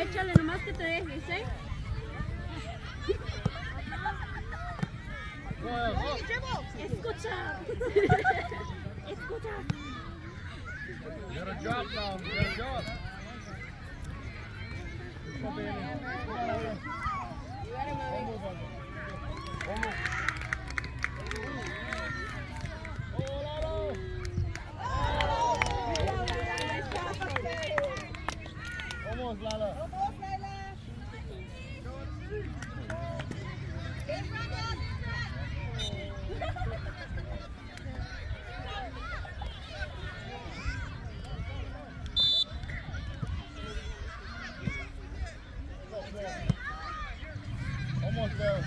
Échale nomás que te dejes, ¿eh? Escucha. Escucha. Got Almost, Lala. Almost there.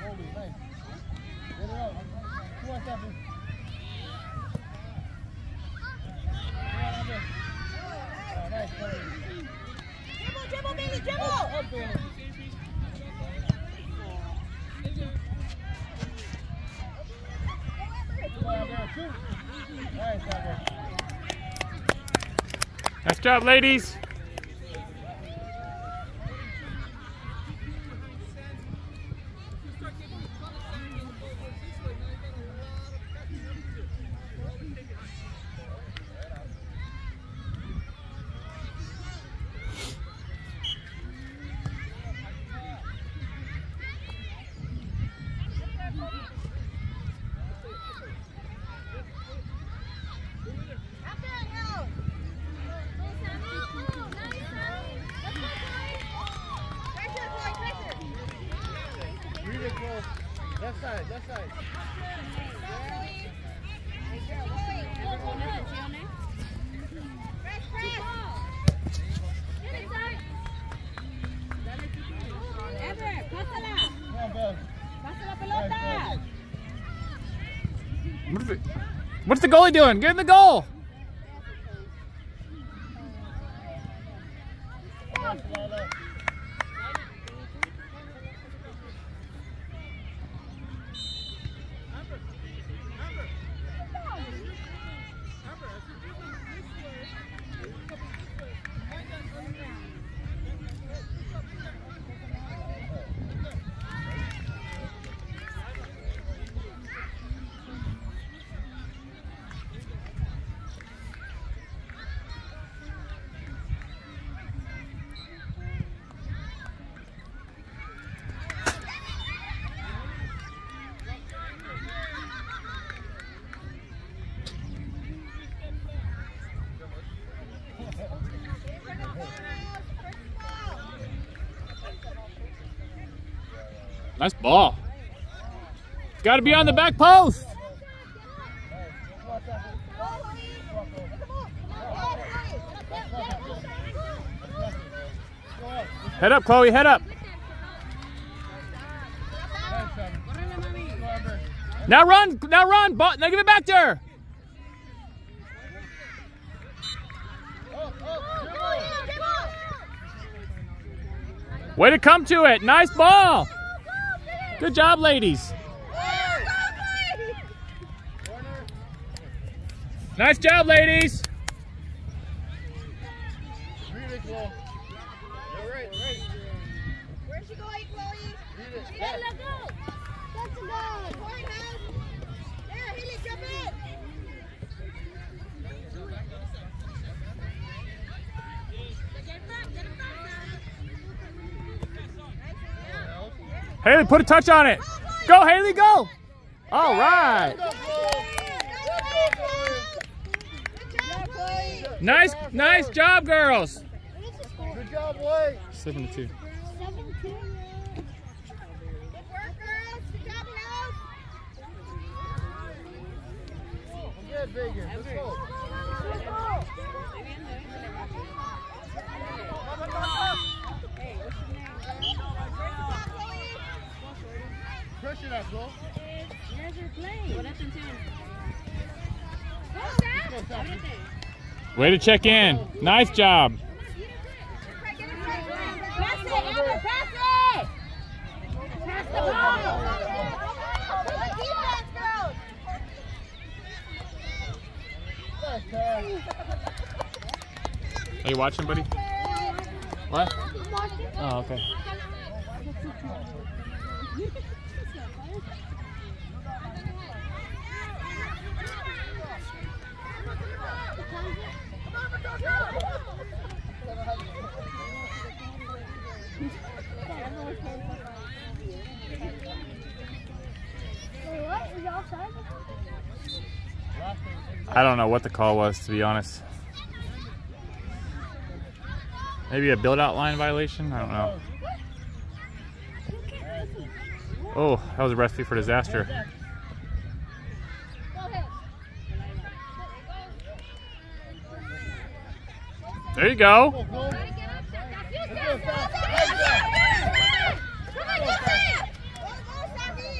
Holy, nice. Get it out. Come on, Stephanie. Come on, Andres. Oh, nice, Bailey. Dribble, dribble, Bailey, dribble! Up, up, Bailey. Come on, Andres, shoot. Nice, Andres. Job, ladies. What's the goalie doing? Get in the goal. Almost, Lala. Nice ball. Got to be on the back post. Head up, Chloe. Head up. Now run. Now run. Ball. Now give it back to her. Way to come to it. Nice ball. Good job, ladies. Nice job, ladies. Read it, Cole. You're right, right. Where's she going, Chloe? Read it. Let her go. That's a goal. Corey has. There, Haley, jump in. Haley, put a touch on it. Go, Haley, go. All right. Let's go, Cole. Let's go, Chloe. Good job, Chloe. Nice, nice job, girls. What is the score? Good job, White. Seven to two. Seven two. Good work, girls. Good job, House. Good, Vegas. Let's go. Way to check in. Nice job. Are you watching, buddy? What? Oh, okay. Don't know what the call was, to be honest. Maybe a build out line violation? I don't know. Oh, that was a recipe for disaster. There you go. Nice go. Gotta get up there. That's you, Sam. Come on, get there. Go, go, Sammy.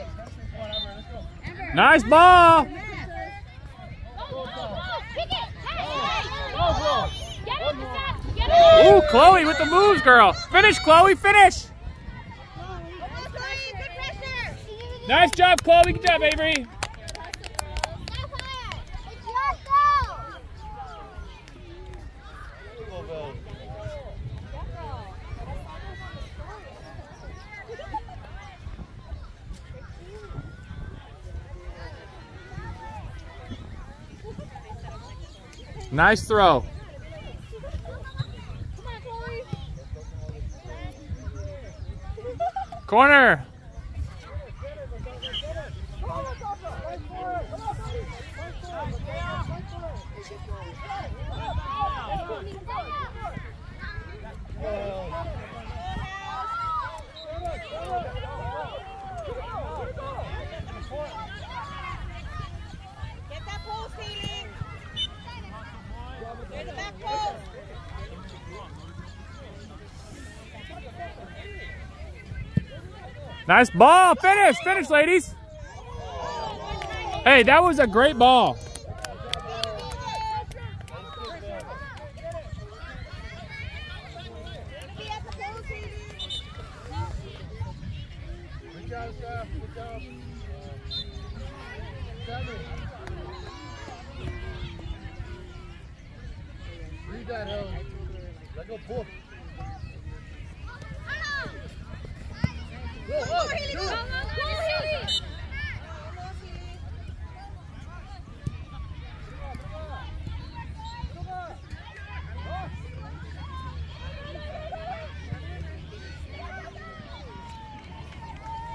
Amber. Nice ball. Go, go, go. Kick it. Hey, hey. Go, go. Get it, Sam. Get it. Ooh, Chloe with the moves, girl. Finish, Chloe, finish. Nice job, Chloe. Good job, Avery. Nice throw. Come on, Chloe. Corner. Nice ball. Finish. Finish, ladies. Hey, that was a great ball. Read that, Hill. Let go, pull. Go, go, Healy, go, shoot. go, go, Healy.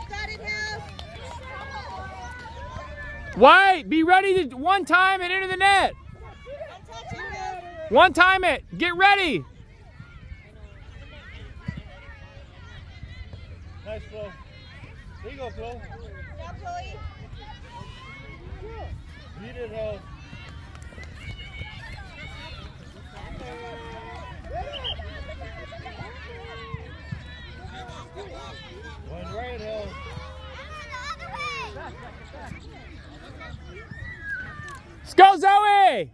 Got it, House. White, be ready to one time and into the net. It. One time it. Get ready. Nice, Flo. There you go, Flo. Job, Chloe. Read it, Hill. One right, Hill. Let's go, Zoe.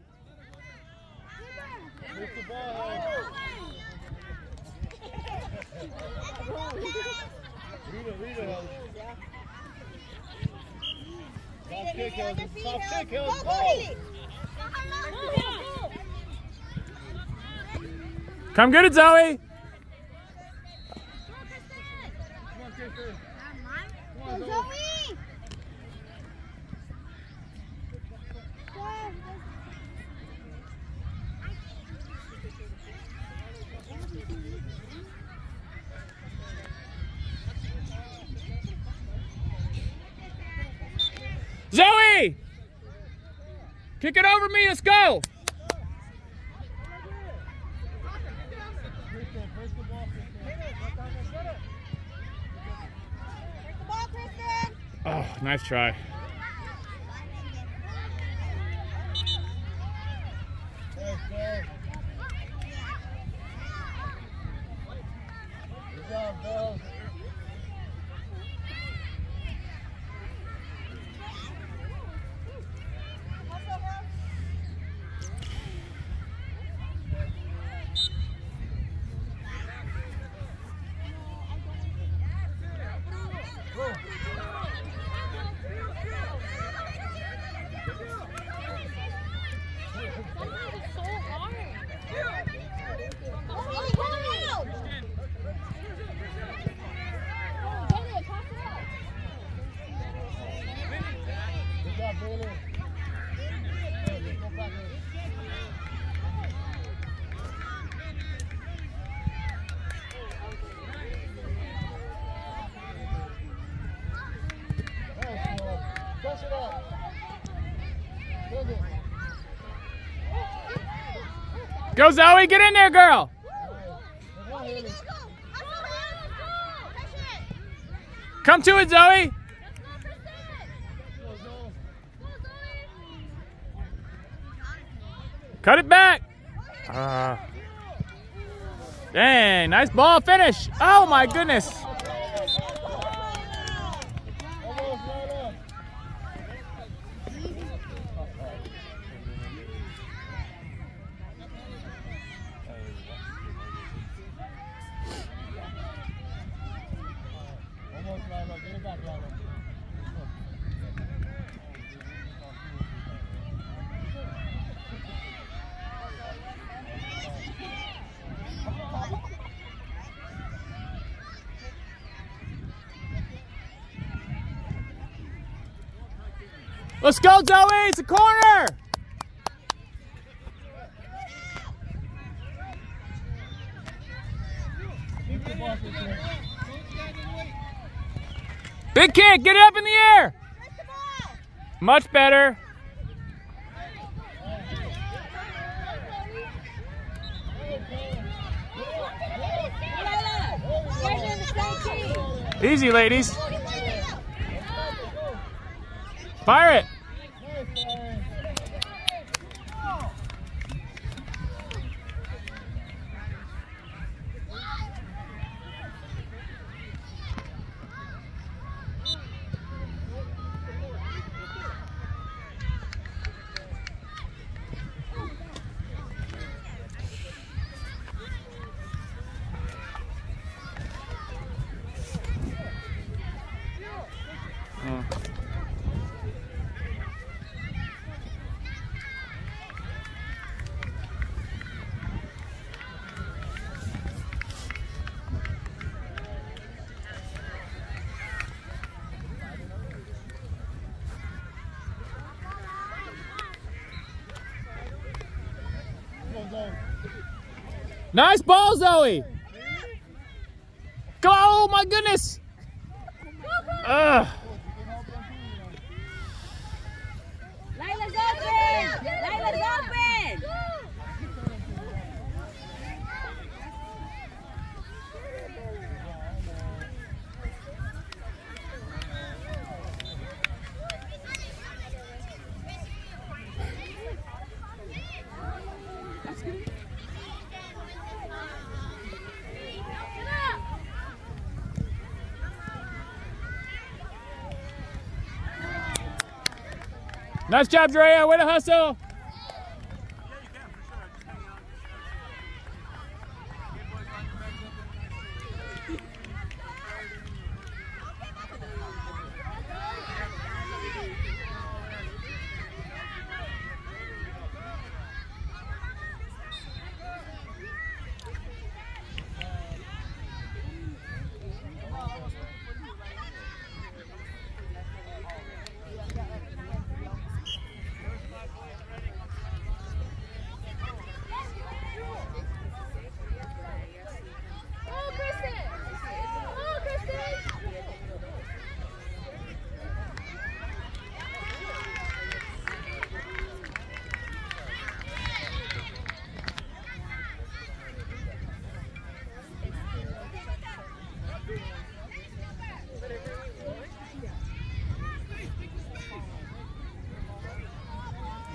Come get it, Zoe. Come on. Zoe. Kick it over me. Let's go. Kristen, first the ball, Kristen. Break the ball, Kristen. Oh, nice try. Go, Zoe. Get in there, girl. Come to it, Zoe. Cut it back. Uh, dang, nice ball finish. Oh my goodness. Almost right up. Almost right up. Get it back, right up. Let's go, Zoe. It's a corner. Big kick. Get it up in the air. Much better. Easy, ladies. Fire it. Nice ball, Zoe. Go, oh my goodness. Ugh. Nice job, Drea. Way to hustle.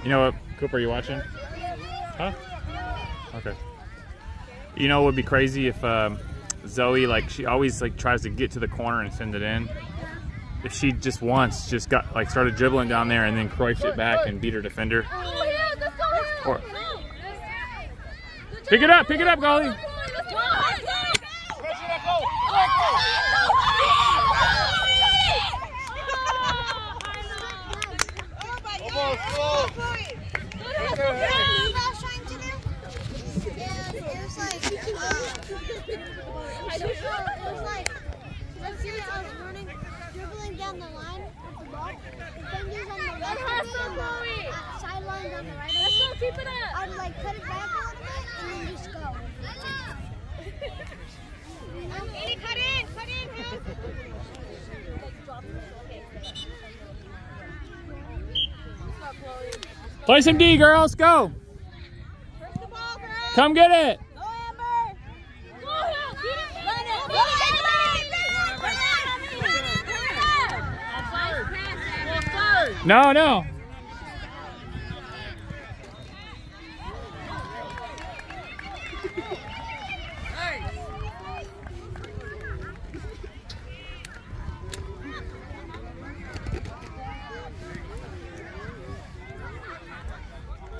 You know what, Cooper? Are you watching? Huh? Okay. You know what would be crazy if um, Zoe like she always like tries to get to the corner and send it in. If she just once just got like started dribbling down there and then croiched it back and beat her defender. Oh, yeah, let's go! Or- Pick it up, pick it up, Golly. Let's go! Pressure that goal. Almost, go. Let's go. I was trying to do? And it was like, uh, I don't know. It was like, let's say I was running, dribbling down the line with the ball. The fingers on the left hustle, and the Chloe. uh, sidelines on the right. Let's go, keep it up. I would like cut it back a little bit and then just go. You cut in, cut in, Play some D, girls. Go. Ball, girl. Come get it. No, Amber! Go, Hill! Get it! Run it! Go, Amber! Run it! No, no.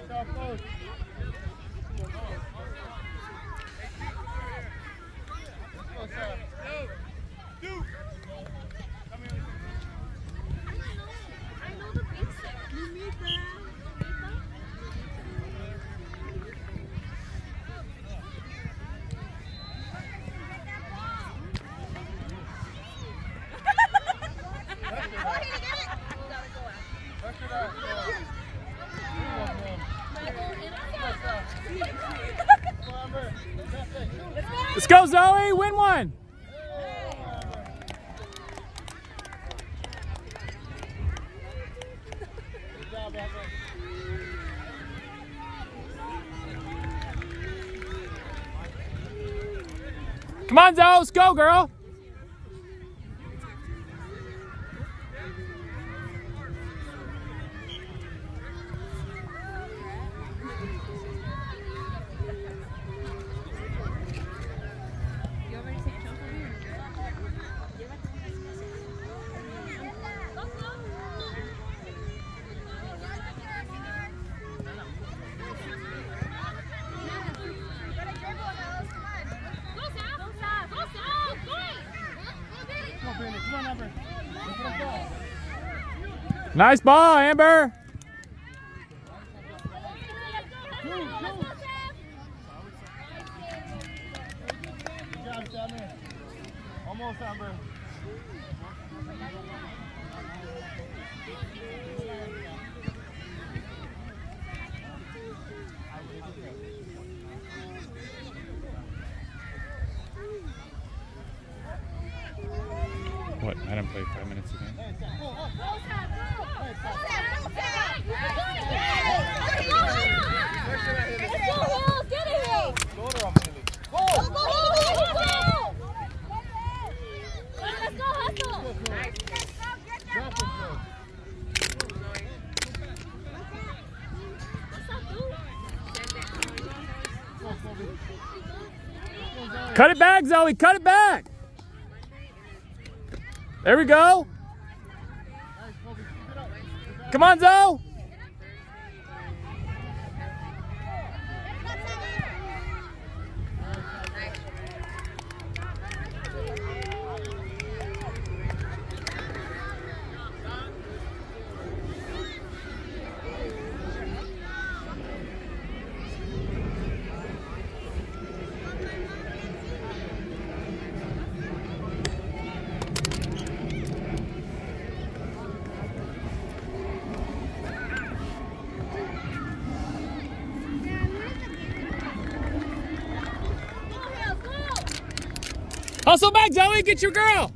Stop close. Go, Sam. Pressure that. Go, Amber. That's it. Let's go, Zoe. Win one. Good job, Amber. Come on, Zoe. Let's go, girl. Nice ball, Amber. Good job, Sammy. Almost, Amber. What? I didn't play five minutes again. Cut it back, Zoe. Cut it back. There we go. Nice, Kobe. Keep it up. Good Hustle back, Zoe. Get your girl.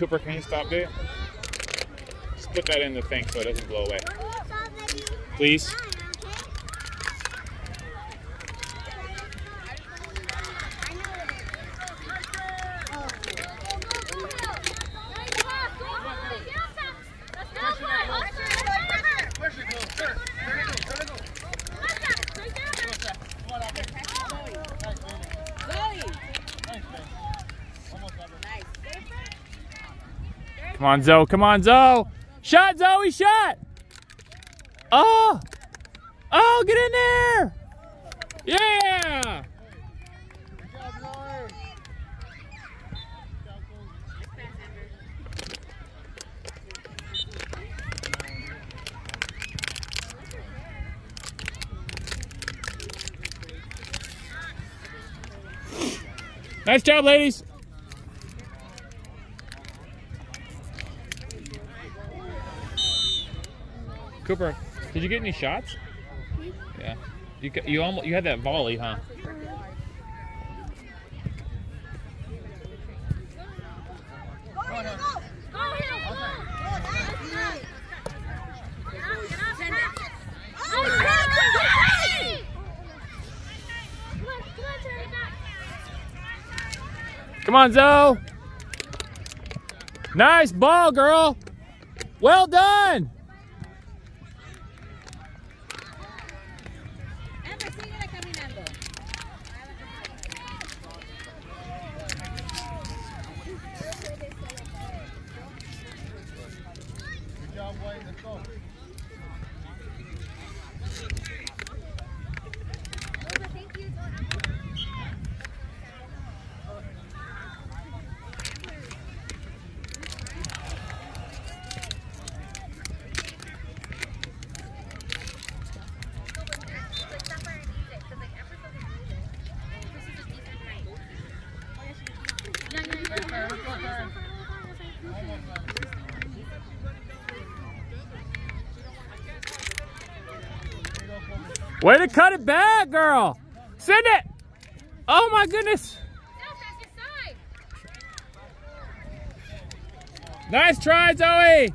Cooper, can you stop there? Just put that in the thing so it doesn't blow away. Please. Come on, Zoe. Come on, Zoe. Shot, Zoe, shot. Oh. Oh, get in there. Yeah. Nice job, ladies. Cooper, did you get any shots? Yeah. You you almost you had that volley, huh? Come on, Zoe. Nice ball, girl. Well done. Way to cut it back, girl. Send it. Oh, my goodness. Nice try, Zoe.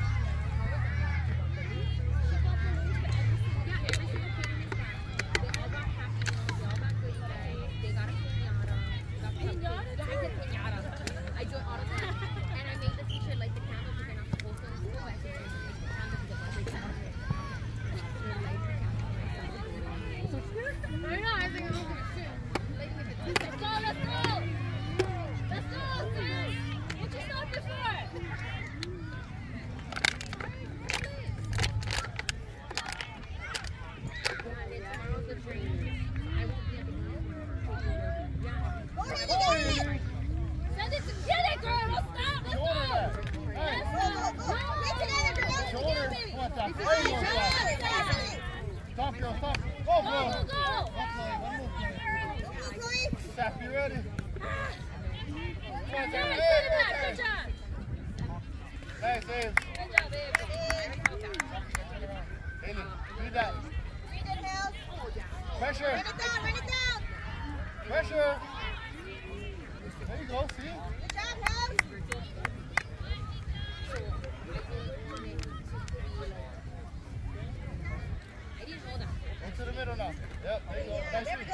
or not. Yep, there you go. Nice we go.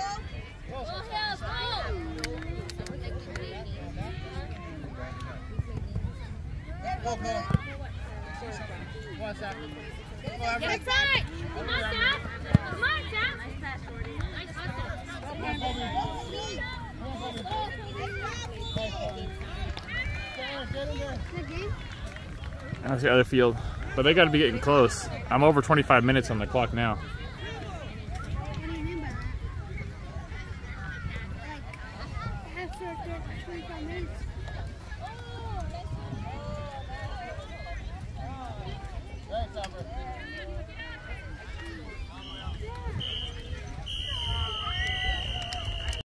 Go, go Hills, go! Go, go. Come on, Zach. Come on, Get in front! Come on, Zach! Come on, Zach! Come on, Kobe. Come on, Kobe. That's the other field. But they got to be getting close. I'm over 25 minutes on the clock now.